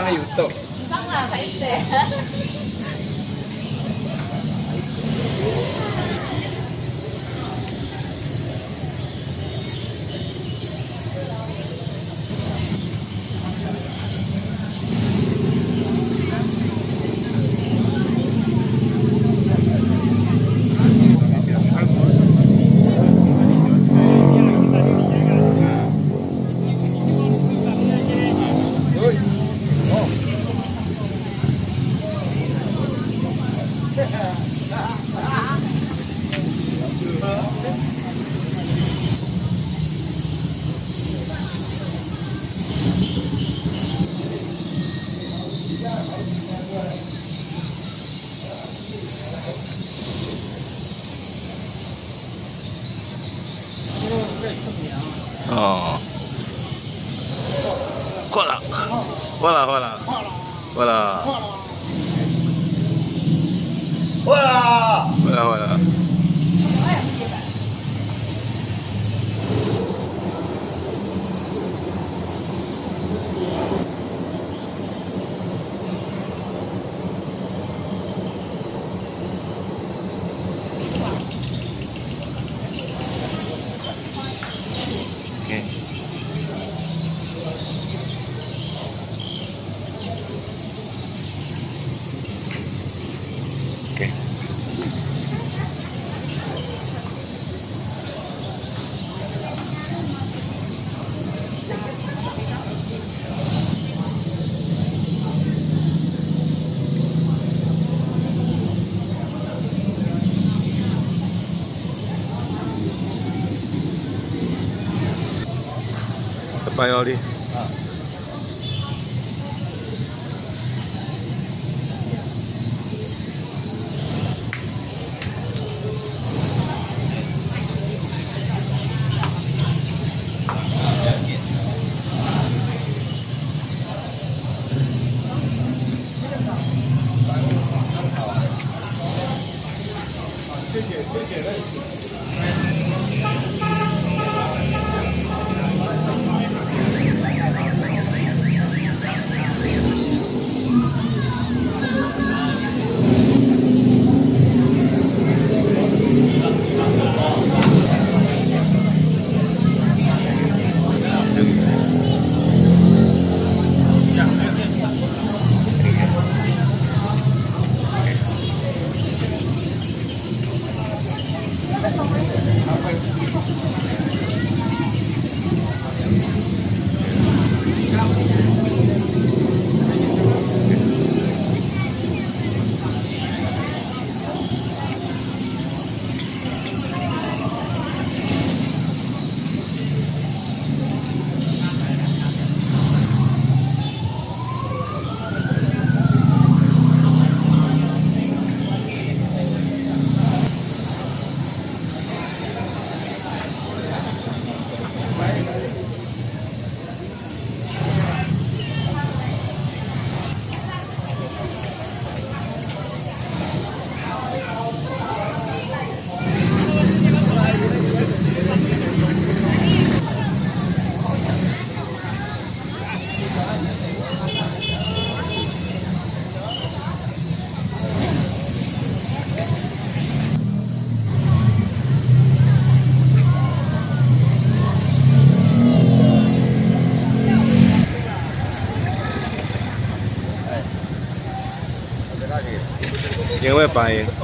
Angayut. Hola, hola. バイオ。dabei.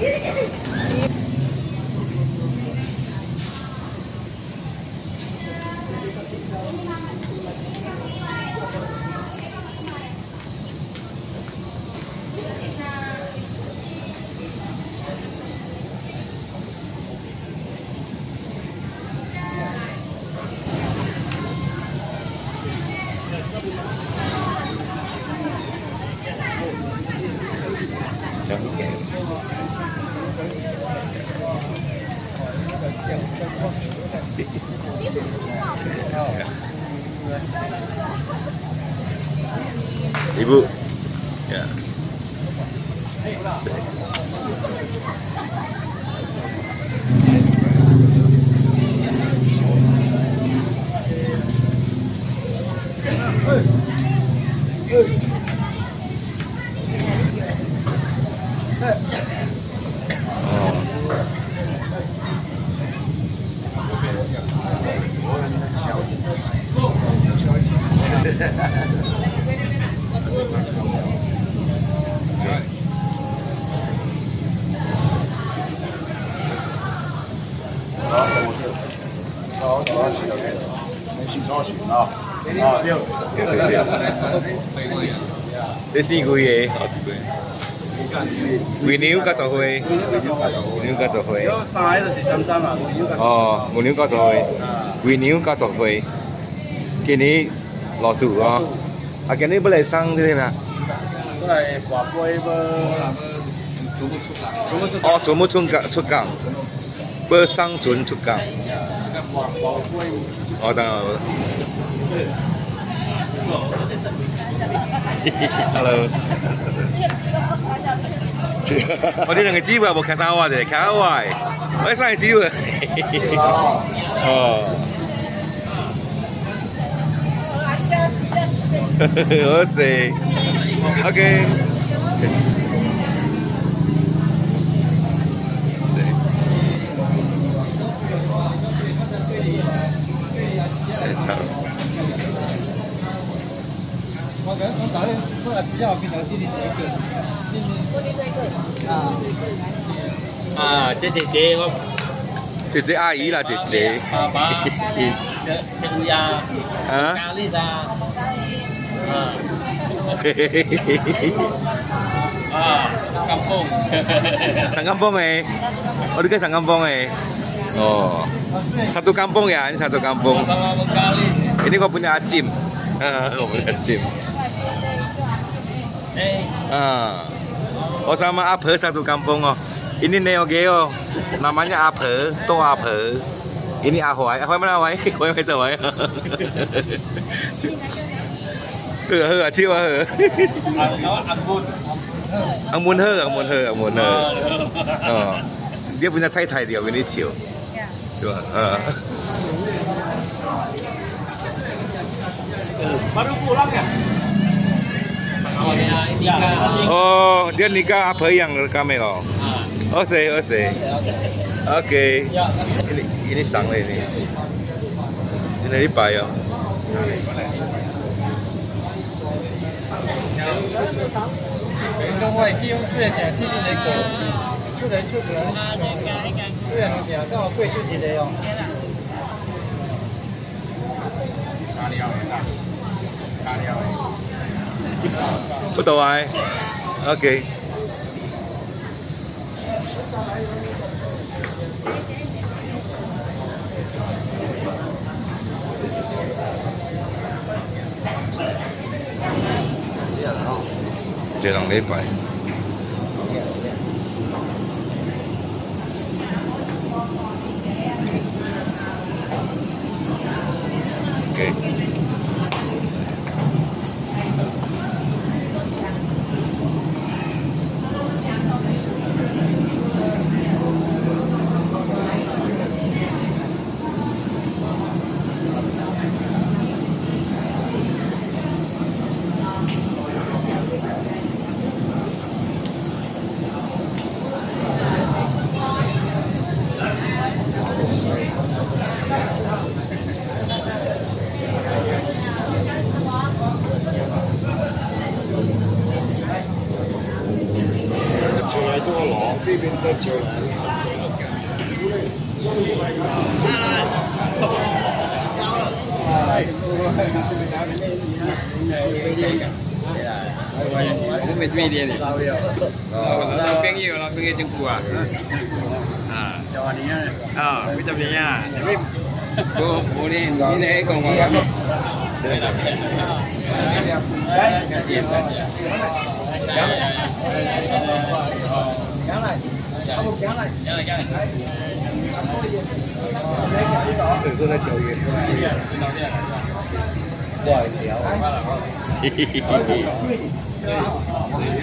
Get it, get it. Yeah. Hey. Hey. Hey. 啊对，对对对。你试过嘢？我试过。回鸟家族会，回鸟家族会。有三个就是针针啊，回鸟家族。哦，回鸟家族会，回鸟家族会。今年落住啊！啊，今年不嚟生啲咩？都系华杯不？做乜出港？做乜出？哦，做乜出港？出港？不生存出港。华华杯。哦，当然。 Hello. Ở đây là người chiêu bộ khá sao à thế khá hoài. Mấy sao người chiêu à? Oh. Ôi xì. Ok. 啊啊，即姐姐我姐姐阿姨啦，姐姐。爸爸，这这呀，啊？咖喱咋？啊啊，kampung. Sang kampung eh. Oh, dia sang kampung eh. Oh. Satu kampung ya, ini satu kampung. Sama sekali. Ini kau punya acim. Ah, kau punya acim. Eh, Ah. Oh sama Aphe satu kampung oh. Ini Neo Geo. Namanya Aphe, To Aphe. Ini Ahoy. Ahoy mana Ahoy? Ahoy macam Ahoy. Hơ hơ chiêu hơ. nó Ambon. Amun hơ, amun hơ, amun hơ. Oh. Dia punya Thai Thai dia ini chiêu. Cuma. Ah. Baru pulang ya? Oh, dia nikah apa yang rekame ah. oh. oh oke, ose. Oke. Ya. Ini ini sang ini. Ini di ya. Ini Betul ai? ok, Okey. Dia lang phải. phiên đi đi lao yêu lao phiên yêu đi phiên đi chứng cụ à à cho anh nhá à biết tập gì nhá để biết bố bố đi đi này còn còn các đấy cái này không cái này cái này từ từ nó chịu gì rồi hiểu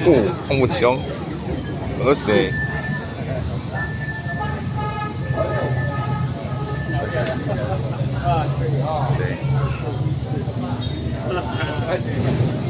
오, 황무지영. 어세. 네.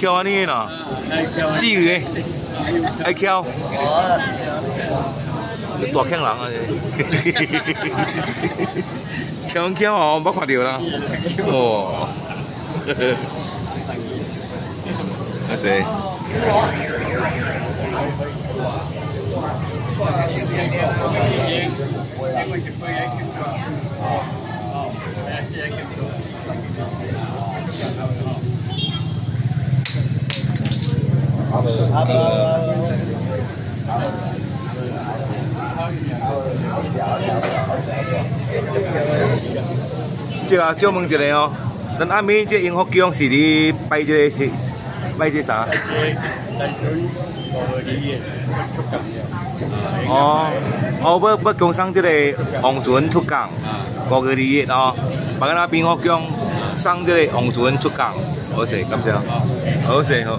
khéo anh nghe nè chi gì ai khéo tua khéo lắm rồi khéo khéo mà bắt khoản điều đó ồ I see. Oh. 这个借问一下哦，咱阿妹这樱花姜是伫摆这是摆这啥？哦，哦，不不，工商这个红船出港，五月二日哦，把那冰河江上这个红船出港，好势，感谢，好势，好。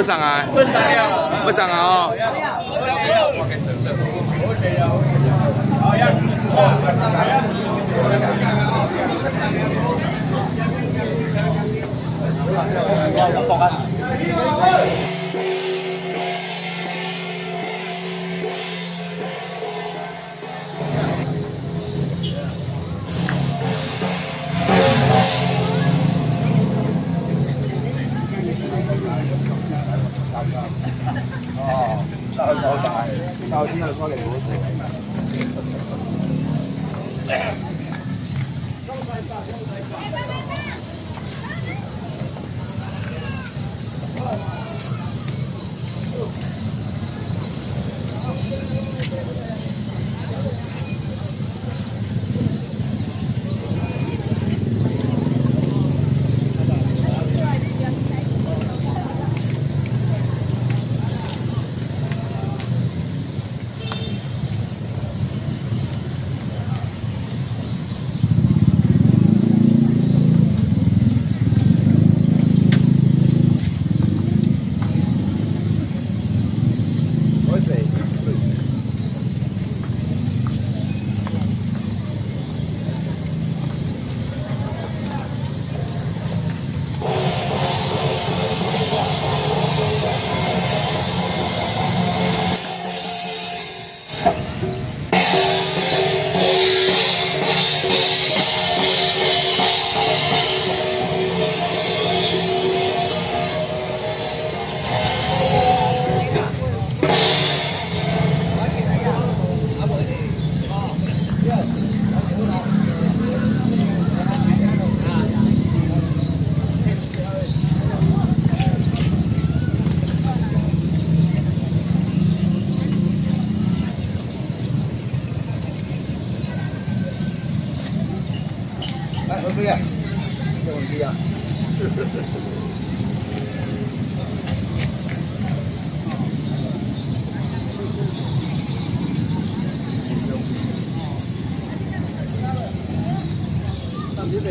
我不不上啊，不上啊哦。 哦啦。哦，得好大，教天又多嚟好食。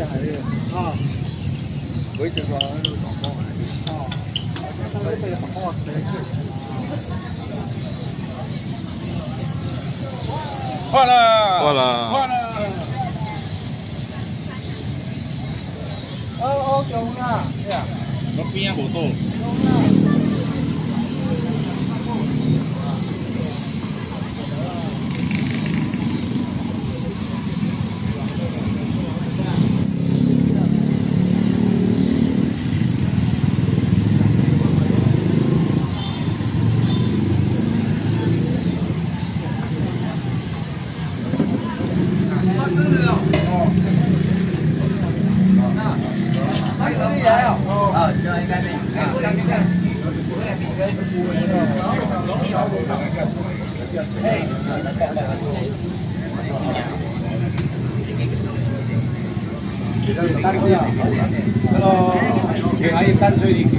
那边还有啊，我一直说那个广告啊，那个这个广告是。换了，换了换了。哦哦，中啦，对啊。我边好多。Hello，给 ters öyle